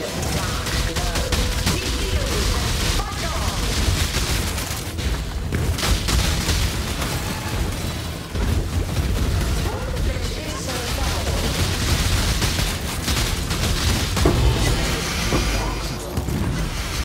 watching.